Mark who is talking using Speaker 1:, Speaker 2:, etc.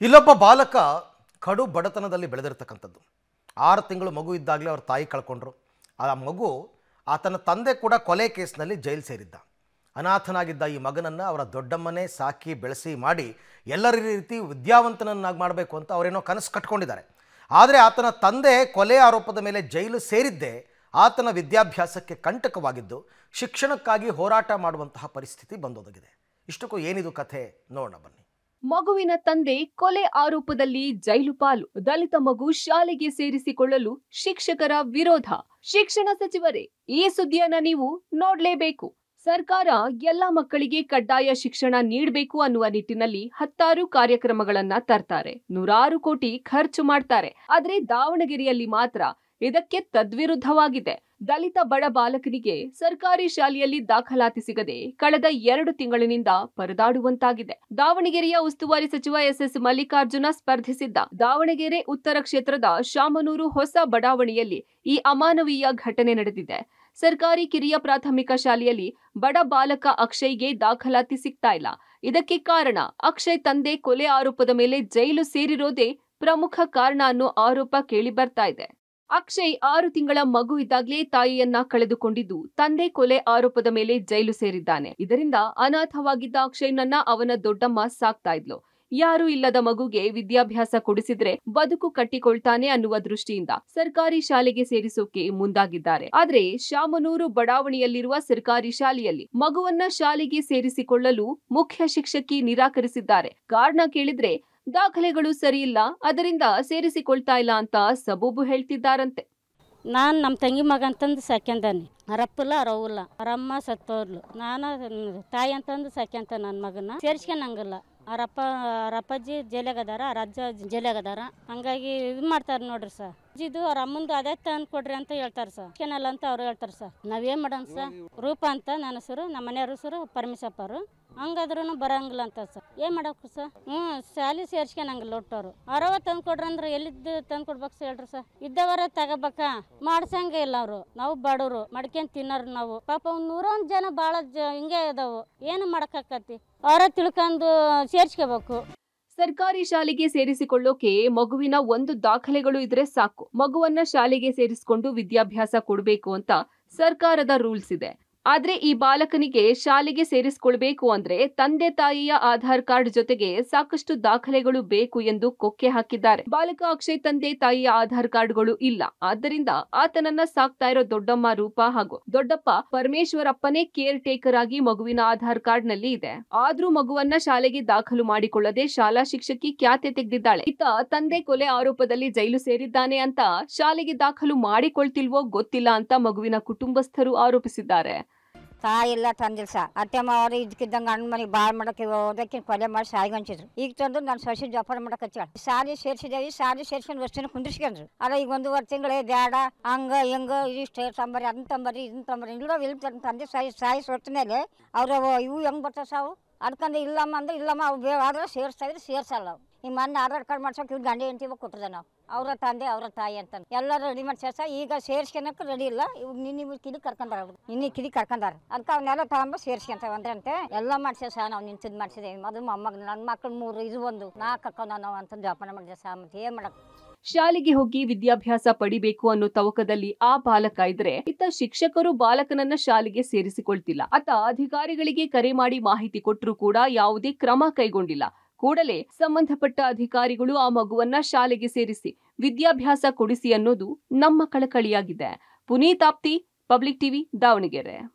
Speaker 1: ಇಲ್ಲೊಬ್ಬ ಬಾಲಕ ಕಡು ಬಡತನದಲ್ಲಿ ಬೆಳೆದಿರ್ತಕ್ಕಂಥದ್ದು. ಆರು ತಿಂಗಳು ಮಗು ಇದ್ದಾಗಲೇ ಅವ್ರ ತಾಯಿ ಕಳ್ಕೊಂಡ್ರು. ಆ ಮಗು ಆತನ ತಂದೆ ಕೂಡ ಕೊಲೆ ಕೇಸ್ನಲ್ಲಿ ಜೈಲು ಸೇರಿದ್ದ. ಅನಾಥನಾಗಿದ್ದ ಈ ಮಗನನ್ನು ಅವರ ದೊಡ್ಡಮ್ಮನೇ ಸಾಕಿ ಬೆಳೆಸಿ ಮಾಡಿ ಎಲ್ಲರ ರೀತಿ ವಿದ್ಯಾವಂತನನ್ನಾಗಿ ಮಾಡಬೇಕು ಅಂತ ಅವರೇನೋ ಕನಸು ಕಟ್ಕೊಂಡಿದ್ದಾರೆ. ಆದರೆ ಆತನ ತಂದೆ ಕೊಲೆ ಆರೋಪದ ಮೇಲೆ ಜೈಲು ಸೇರಿದ್ದೇ ಆತನ ವಿದ್ಯಾಭ್ಯಾಸಕ್ಕೆ ಕಂಟಕವಾಗಿದ್ದು ಶಿಕ್ಷಣಕ್ಕಾಗಿ ಹೋರಾಟ ಮಾಡುವಂತಹ ಪರಿಸ್ಥಿತಿ ಬಂದೊದಗಿದೆ. ಇಷ್ಟಕ್ಕೂ ಏನಿದು ಕಥೆ? ನೋಡೋಣ ಬನ್ನಿ.
Speaker 2: ಮಗುವಿನ ತಂದೆ ಕೊಲೆ ಆರೋಪದಲ್ಲಿ ಜೈಲು ಪಾಲು. ದಲಿತ ಮಗು ಶಾಲೆಗೆ ಸೇರಿಸಿಕೊಳ್ಳಲು ಶಿಕ್ಷಕರ ವಿರೋಧ. ಶಿಕ್ಷಣ ಸಚಿವರೇ, ಈ ಸುದ್ದಿಯನ್ನ ನೀವು ನೋಡ್ಲೇಬೇಕು. ಸರ್ಕಾರ ಎಲ್ಲ ಮಕ್ಕಳಿಗೆ ಕಡ್ಡಾಯ ಶಿಕ್ಷಣ ನೀಡಬೇಕು ಅನ್ನುವ ನಿಟ್ಟಿನಲ್ಲಿ ಹತ್ತಾರು ಕಾರ್ಯಕ್ರಮಗಳನ್ನ ತರ್ತಾರೆ. ನೂರಾರು ಕೋಟಿ ಖರ್ಚು ಮಾಡ್ತಾರೆ. ಆದ್ರೆ ದಾವಣಗೆರೆಯಲ್ಲಿ ಮಾತ್ರ ಇದಕ್ಕೆ ತದ್ವಿರುದ್ಧವಾಗಿದೆ. ದಲಿತ ಬಡ ಬಾಲಕನಿಗೆ ಸರ್ಕಾರಿ ಶಾಲೆಯಲ್ಲಿ ದಾಖಲಾತಿ ಸಿಗದೆ ಕಳೆದ ಎರಡು ತಿಂಗಳಿನಿಂದ ಪರದಾಡುವಂತಾಗಿದೆ. ದಾವಣಗೆರೆಯ ಉಸ್ತುವಾರಿ ಸಚಿವ ಎಸ್ಎಸ್ ಮಲ್ಲಿಕಾರ್ಜುನ ಸ್ಪರ್ಧಿಸಿದ್ದ ದಾವಣಗೆರೆ ಉತ್ತರ ಕ್ಷೇತ್ರದ ಶಾಮನೂರು ಹೊಸ ಬಡಾವಣೆಯಲ್ಲಿ ಈ ಅಮಾನವೀಯ ಘಟನೆ ನಡೆದಿದೆ. ಸರ್ಕಾರಿ ಕಿರಿಯ ಪ್ರಾಥಮಿಕ ಶಾಲೆಯಲ್ಲಿ ಬಡ ಬಾಲಕ ಅಕ್ಷಯ್ಗೆ ದಾಖಲಾತಿ ಸಿಗ್ತಾ ಇಲ್ಲ. ಇದಕ್ಕೆ ಕಾರಣ ಅಕ್ಷಯ್ ತಂದೆ ಕೊಲೆ ಆರೋಪದ ಮೇಲೆ ಜೈಲು ಸೇರಿರೋದೇ ಪ್ರಮುಖ ಕಾರಣ ಅನ್ನೋ ಆರೋಪ ಕೇಳಿ ಬರ್ತಾ ಇದೆ. ಅಕ್ಷಯ್ ಆರು ತಿಂಗಳ ಮಗು ಇದ್ದಾಗಲೇ ತಾಯಿಯನ್ನ ಕಳೆದುಕೊಂಡಿದ್ದು, ತಂದೆ ಕೊಲೆ ಆರೋಪದ ಮೇಲೆ ಜೈಲು ಸೇರಿದ್ದಾನೆ. ಇದರಿಂದ ಅನಾಥವಾಗಿದ್ದ ಅಕ್ಷಯ್ನನ್ನ ಅವನ ದೊಡ್ಡಮ್ಮ ಸಾಕ್ತಾ ಇದ್ಲು. ಯಾರು ಇಲ್ಲದ ಮಗುಗೆ ವಿದ್ಯಾಭ್ಯಾಸ ಕೊಡಿಸಿದ್ರೆ ಬದುಕು ಕಟ್ಟಿಕೊಳ್ತಾನೆ ಅನ್ನುವ ದೃಷ್ಟಿಯಿಂದ ಸರ್ಕಾರಿ ಶಾಲೆಗೆ ಸೇರಿಸೋಕೆ ಮುಂದಾಗಿದ್ದಾರೆ. ಆದರೆ ಶಾಮನೂರು ಬಡಾವಣೆಯಲ್ಲಿರುವ ಸರ್ಕಾರಿ ಶಾಲೆಯಲ್ಲಿ ಮಗುವನ್ನ ಶಾಲೆಗೆ ಸೇರಿಸಿಕೊಳ್ಳಲು ಮುಖ್ಯ ಶಿಕ್ಷಕಿ ನಿರಾಕರಿಸಿದ್ದಾರೆ. ಕಾರಣ ಕೇಳಿದ್ರೆ ದಾಖಲೆಗಳು ಸರಿಯಿಲ್ಲ ಅದರಿಂದ ಸೇರಿಸಿಕೊಳ್ತಾ ಇಲ್ಲ ಅಂತ ಸಬೂಬು ಹೇಳ್ತಿದ್ದಾರಂತೆ.
Speaker 3: ನಾನು ನಮ್ಮ ತಂಗಿ ಮಗ ಅಂತಂದು ಸಾಕ್ಯಂದಾನೆ ಅರಪ್ಪಲ್ಲ ರವಲ್ಲ ಅರಮ್ಮ, ಸತ್ತೋರ್ಲು. ನಾನು ತಾಯಿ ಅಂತಂದು ಸಾಕ್ಯಂತ ನನ್ನ ಮಗನ ಸೇರಿಸ್ಕೊಂಡಂಗಲ್ಲ ಅರಪ್ಪ ಅವರಪ್ಪಾಜಿ ಜೈಲಾಗದಾರ ಅವ್ರ ಅಜ್ಜ ಜೈಲಾಗದಾರ ಹಂಗಾಗಿ ಇದು ಮಾಡ್ತಾರೆ ನೋಡ್ರಿ ಸರ್. ಅಜ್ಜಿದು ಅವ್ರ ಅಮ್ಮಂದು ಅದೇ ತಂದು ಕೊಡ್ರಿ ಅಂತ ಹೇಳ್ತಾರೆ ಸರ್. ಕೆನಲ್ಲ ಅಂತ ಅವ್ರು ಹೇಳ್ತಾರೆ ಸರ್. ನಾವೇನು ಮಾಡೋಣ ಸರ್? ರೂಪ ಅಂತ ನನ್ನ ಹೆಸರು ನಮ್ಮ ಮನೆಯವ್ರ ಹೆಸರು ಪರಮೇಶಪ್ಪರು ಹಂಗಾದ್ರೂ ಬರಂಗಿಲ್ಲ ಅಂತ ಸರ್. ಏನು ಮಾಡಬೇಕು ಸರ್? ಹ್ಞೂ, ಶಾಲೆ ಸೇರ್ಸ್ಕೊಂಡಂಗಿಲ್ಲ ಒಟ್ಟವ್ರು ಅರವ ತಂದು ಕೊಡ್ರಿ ಅಂದ್ರೆ ಎಲ್ಲಿದ್ದು ತಂದು ಕೊಡ್ಬೇಕು ಹೇಳ್ರಿ ಸರ್? ಇದ್ದವರ ತಗೋಬೇಕಾ? ಮಾಡ್ಸಂಗೆ ಇಲ್ಲ ಅವರು. ನಾವು ಬಡವರು, ಮಡ್ಕೊಂಡ್ ತಿನ್ನೋರು ನಾವು. ಪಾಪ ಒಂದು ನೂರೊಂದು ಜನ ಭಾಳ ಜ ಹಿಂಗೆ ಇದಾವು. ಏನು ಮಾಡೋಕ್ಕಾಕತಿ ಅವರ ತಿಳ್ಕೊಂಡು ಸೇರ್ಸ್ಕೋಬೇಕು.
Speaker 2: ಸರ್ಕಾರಿ ಶಾಲೆಗೆ ಸೇರಿಸಿಕೊಳ್ಳೋಕೆ ಮಗುವಿನ ಒಂದು ದಾಖಲೆಗಳು ಇದ್ರೆ ಸಾಕು. ಮಗುವನ್ನ ಶಾಲೆಗೆ ಸೇರಿಸಿಕೊಂಡು ವಿದ್ಯಾಭ್ಯಾಸ ಕೊಡಬೇಕು ಅಂತ ಸರ್ಕಾರದ ರೂಲ್ಸ್ ಇದೆ. ಆದ್ರೆ ಈ ಬಾಲಕನಿಗೆ ಶಾಲೆಗೆ ಸೇರಿಸಿಕೊಳ್ಬೇಕು ಅಂದ್ರೆ ತಂದೆ ತಾಯಿಯ ಆಧಾರ್ ಕಾರ್ಡ್ ಜೊತೆಗೆ ಸಾಕಷ್ಟು ದಾಖಲೆಗಳು ಬೇಕು ಎಂದು ಕೊಕ್ಕೆ ಹಾಕಿದ್ದಾರೆ. ಬಾಲಕ ಅಕ್ಷಯ್ ತಂದೆ ತಾಯಿಯ ಆಧಾರ್ ಕಾರ್ಡ್ಗಳು ಇಲ್ಲ. ಆದ್ದರಿಂದ ಆತನನ್ನ ಸಾಕ್ತಾ ಇರೋ ದೊಡ್ಡಮ್ಮ ರೂಪ ಹಾಗೂ ದೊಡ್ಡಪ್ಪ ಪರಮೇಶ್ವರಪ್ಪನೇ ಕೇರ್ ಟೇಕರ್ ಆಗಿ ಮಗುವಿನ ಆಧಾರ್ ಕಾರ್ಡ್ನಲ್ಲಿ ಇದೆ. ಆದ್ರೂ ಮಗುವನ್ನ ಶಾಲೆಗೆ ದಾಖಲು ಮಾಡಿಕೊಳ್ಳದೆ ಶಾಲಾ ಶಿಕ್ಷಕಿ ಖ್ಯಾತೆ ತೆಗೆದಿದ್ದಾಳೆ. ಈತ ತಂದೆ ಕೊಲೆ ಆರೋಪದಲ್ಲಿ ಜೈಲು ಸೇರಿದ್ದಾನೆ ಅಂತ ಶಾಲೆಗೆ ದಾಖಲು ಮಾಡಿಕೊಳ್ತಿಲ್ವೋ ಗೊತ್ತಿಲ್ಲ ಅಂತ ಮಗುವಿನ ಕುಟುಂಬಸ್ಥರು ಆರೋಪಿಸಿದ್ದಾರೆ.
Speaker 4: ತಾಯಿ ಇಲ್ಲ ತಂದಿಲ್ಲ ಸಹ ಅತ್ತೆ ಮಾವರು ಇದಕ್ಕಿದ್ದಂಗೆ ಅಣ್ಣ ಮನೆಗೆ ಭಾಳ ಮಾಡಕ್ಕೆ ಓದಕ್ಕೆ ಕೊಲೆ ಮಾಡಿ ಸಾಯ್ಗಂಚಿದ್ರು ಈಗ ತಂದು ನಾನು ಸೊಸೆ ಜೋಪಾನ ಮಾಡಕ್ಕೆ ಹಚ್ಚಾಳ ಸಾರಿ ಸೇರ್ಸಿದೇವಿ, ಸಾರಿ ಸೇರ್ಸ್ಕೊಂಡು ವಸ್ತುನ ಕುಂದಿರ್ಸ್ಕೊಂಡ್ರು. ಅಲ್ಲ ಈಗ ಒಂದೂವರೆ ತಿಂಗಳೇ ಬೇಡ ಹಂಗ, ಹಿಂಗ, ಇಷ್ಟು, ತಂಬರಿ ಅದನ್ನ ತಂಬರಿ ಇದನ್ನ ತಂಬರಿ ಇಲ್ಲೋ ಇಲ್ಲಿ ತಂದು ತಂದೆ ಸಾಯಿ ಸಾಯಿ ಸೊಟ್ಟ ಮೇಲೆ ಅವ್ರು ಇವು ಹೆಂಗೆ ಬರ್ತಾವೆ ಸಾವು? ಅದಕ್ಕಂದ್ರೆ ಇಲ್ಲಮ್ಮ ಅಂದ್ರೆ ಇಲ್ಲಮ್ಮ, ಅವು ಆದ್ರೆ ಸೇರಿಸ್ತಾ ಇದ್ರೆ ಸೇರ್ಸಲ್ಲ ಅವು ಈ ಮೊನ್ನೆ ಆಧಾರ್ ಕಾರ್ಡ್ ಮಾಡ್ಸೋಕೆ ಇವ್ರು ಗಂಡ ಹೆಂಡತಿ ಕೊಟ್ಟಿದೆ ನಾವು ಅವರ ತಂದೆ, ಅವರ ತಾಯಿ ಅಂತ ಎಲ್ಲರೂ ರೆಡಿ ಮಾಡಿ ಸೇರ್ಸ. ಈಗ ಸೇರ್ಸ್ಕೊಳಕ್ಕೆ ರೆಡಿ ಇಲ್ಲ. ಇವ್ ನಿನ್ನ ಕಿಡಿ ಕರ್ಕೊಂಡಾರ ಅವ್ರು. ನಿನ್ನ ಕಿಡಿ ಕರ್ಕೊಂಡಾರ. ಅದಕ್ಕೆ ಅವನ್ನೆಲ್ಲ ತಗೊಂಡು ಸೇರ್ಸ್ಕೊಂತಾವ ಅಂದ್ರಂತೆ ಎಲ್ಲ ಮಾಡ್ಸೇವೆ ಸಹ ನಾವು ನಿಂತಿದ್ದು ಮಾಡ್ಸಿದೆ ಅದು ಮೊಮ್ಮಗ ನನ್ನ ಮಕ್ಳು ಮೂರು, ಇದು ಒಂದು. ನಾಲ್ಕು ಅಕ್ಕ ನಾವು ಅಂತ ಜಾಪನ ಮಾಡಿದೆ ಸಹ ಮತ್ತೆ ಏನು ಮಾಡಕ್ಕೆ
Speaker 2: ಶಾಲೆಗೆ ಹೋಗಿ ವಿದ್ಯಾಭ್ಯಾಸ ಪಡಿಬೇಕು ಅನ್ನೋ ತವಕದಲ್ಲಿ ಆ ಬಾಲಕ ಇದ್ರೆ ಇತ್ತ ಶಿಕ್ಷಕರು ಬಾಲಕನನ್ನ ಶಾಲೆಗೆ ಸೇರಿಸಿಕೊಳ್ತಿಲ್ಲ. ಆತ ಅಧಿಕಾರಿಗಳಿಗೆ ಕರೆ ಮಾಡಿ ಮಾಹಿತಿ ಕೊಟ್ಟರು ಕೂಡ ಯಾವುದೇ ಕ್ರಮ ಕೈಗೊಂಡಿಲ್ಲ. ಕೂಡಲೇ ಸಂಬಂಧಪಟ್ಟ ಅಧಿಕಾರಿಗಳು ಆ ಮಗುವನ್ನ ಶಾಲೆಗೆ ಸೇರಿಸಿ ವಿದ್ಯಾಭ್ಯಾಸ ಕೊಡಿಸಿ ಅನ್ನೋದು ನಮ್ಮ ಕಳಕಳಿಯಾಗಿದೆ. ಪುನೀತ್ ಆಪ್ತಿ, ಪಬ್ಲಿಕ್ ಟಿವಿ, ದಾವಣಗೆರೆ.